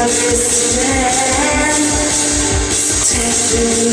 understand. Take